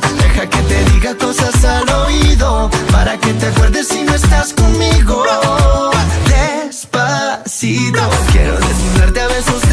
Deja que te diga cosas al oído. Para que te acuerdes si no estás conmigo. Despacito, quiero desnudarte a besos